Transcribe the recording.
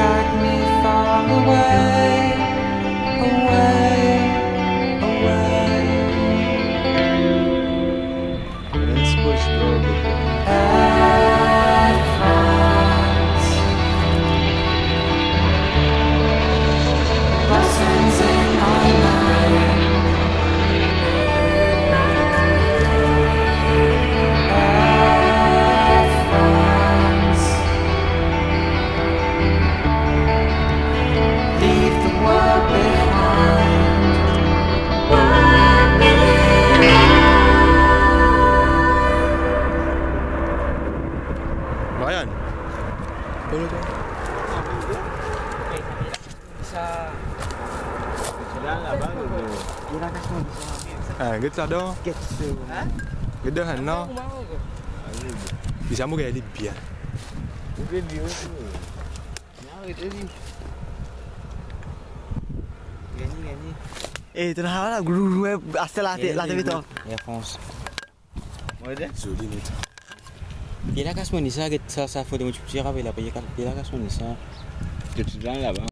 Drag me far away. Polo Ah, gitu. Gitu kan no. Bisa Eh, tu lah guru asal latih latih itu. Ya, lah kas mana sa, sa sa foto macam siapa bila pergi kan. Dia lah kas mana sa. Tu tu là-bas.